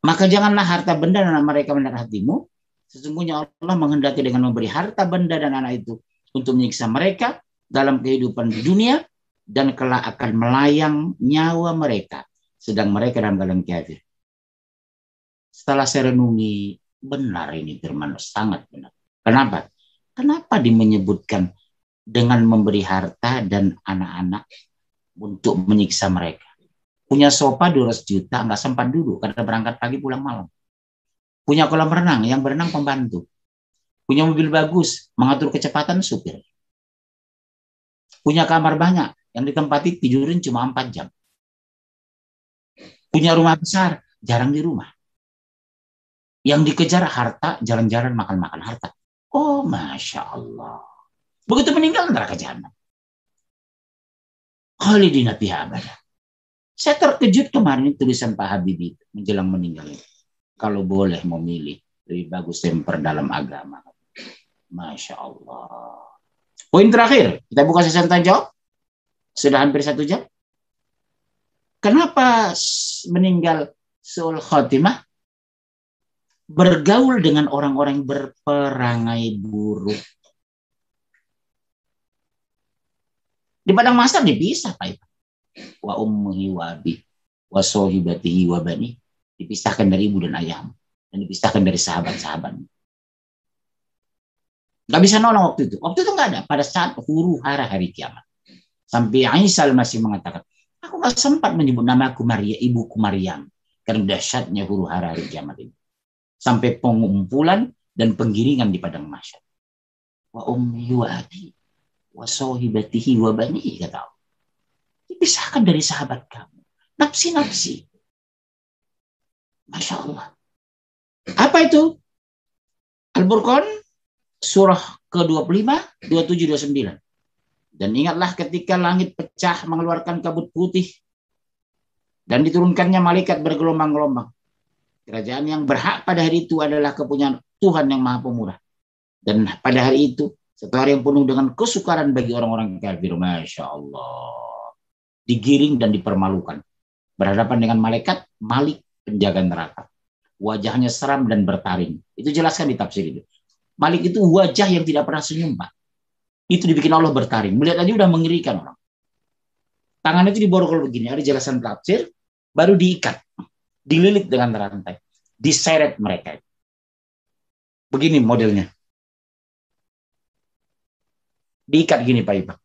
Maka janganlah harta benda dan anak mereka mendarat hatimu. Sesungguhnya Allah menghendaki dengan memberi harta benda dan anak itu untuk menyiksa mereka dalam kehidupan di dunia dan kelak akan melayang nyawa mereka sedang mereka dalam keadaan kafir. Setelah saya renungi, benar ini firman sangat benar. Kenapa? Kenapa dimenyebutkan dengan memberi harta dan anak-anak untuk menyiksa mereka? Punya sofa 200 juta, nggak sempat duduk karena berangkat pagi pulang malam. Punya kolam renang, yang berenang pembantu. Punya mobil bagus, mengatur kecepatan supir. Punya kamar banyak, yang ditempati tidurin cuma 4 jam. Punya rumah besar, jarang di rumah. Yang dikejar harta, jalan-jalan makan-makan harta. Oh, Masya Allah. Begitu meninggal neraka jahanam. Khalidina fiha abada. Saya terkejut kemarin tulisan Pak Habibie menjelang meninggal. Kalau boleh memilih, lebih bagus saya dalam agama. Masya Allah. Poin terakhir, kita buka sesi tanya jawab. Sudah hampir satu jam. Kenapa meninggal Sul Khotimah? Bergaul dengan orang-orang yang berperangai buruk. Di padang masa dipisah Pak wa ummuhi wa abi wa sohibatihi wa bani dipisahkan dari ibu dan ayah dan dipisahkan dari sahabat-sahabat. Gak bisa nolong waktu itu. Waktu itu nggak ada. Pada saat huru hara hari kiamat. Sampai Aisyah masih mengatakan, aku gak sempat menyebut nama aku Maria, ibuku Maryam. Karena dahsyatnya huru hara hari kiamat ini. Sampai pengumpulan dan penggiringan di padang masyar. Wa ummi wa abi wa sohibatihi wa bani kata Allah dipisahkan dari sahabat kamu. Nafsi-nafsi. Masya Allah. Apa itu? Al-Burqan surah ke-25, 27, 29. Dan ingatlah ketika langit pecah mengeluarkan kabut putih dan diturunkannya malaikat bergelombang-gelombang. Kerajaan yang berhak pada hari itu adalah kepunyaan Tuhan yang Maha Pemurah. Dan pada hari itu, satu hari yang penuh dengan kesukaran bagi orang-orang kafir. Masya Allah digiring dan dipermalukan. Berhadapan dengan malaikat, Malik penjaga neraka. Wajahnya seram dan bertaring. Itu jelaskan di tafsir itu. Malik itu wajah yang tidak pernah senyum, Pak. Itu dibikin Allah bertaring. Melihat aja udah mengerikan orang. Tangan itu diborgol begini, ada jelasan tafsir, baru diikat. Dililit dengan rantai. Diseret mereka. Begini modelnya. Diikat gini Pak Ipak.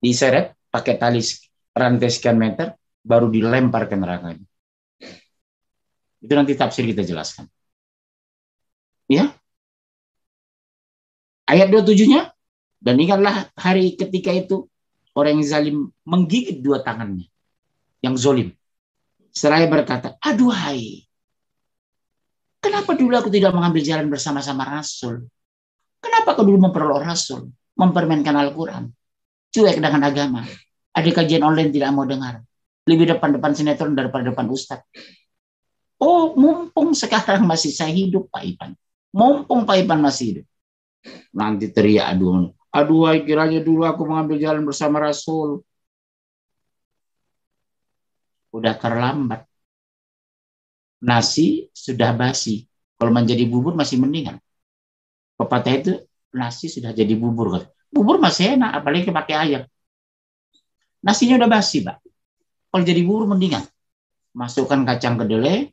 Diseret pakai tali rantai sekian meter, baru dilempar ke neraka. Itu nanti tafsir kita jelaskan. Ya. Ayat 27-nya, dan ingatlah hari ketika itu orang yang zalim menggigit dua tangannya. Yang zolim. Seraya berkata, aduhai, kenapa dulu aku tidak mengambil jalan bersama-sama Rasul? Kenapa kau dulu memperoleh Rasul? Mempermainkan Al-Quran? Cuek dengan agama? Ada kajian online tidak mau dengar. Lebih depan-depan sinetron daripada depan ustadz. Oh, mumpung sekarang masih saya hidup, Pak Ipan. Mumpung Pak Ipan masih hidup. Nanti teriak, aduh, aduh, kiranya dulu aku mengambil jalan bersama Rasul. Udah terlambat. Nasi sudah basi. Kalau menjadi bubur masih mendingan. Pepatah itu nasi sudah jadi bubur. Bubur masih enak, apalagi pakai ayam. Nasinya udah basi, Pak. Kalau jadi bubur mendingan. Masukkan kacang kedelai,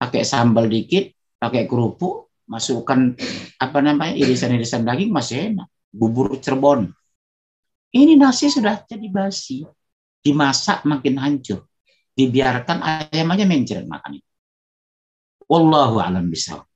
pakai sambal dikit, pakai kerupuk, masukkan apa namanya irisan-irisan daging masih enak. Bubur Cirebon. Ini nasi sudah jadi basi. Dimasak makin hancur. Dibiarkan ayam aja mencret makan itu. Wallahu alam bisawab.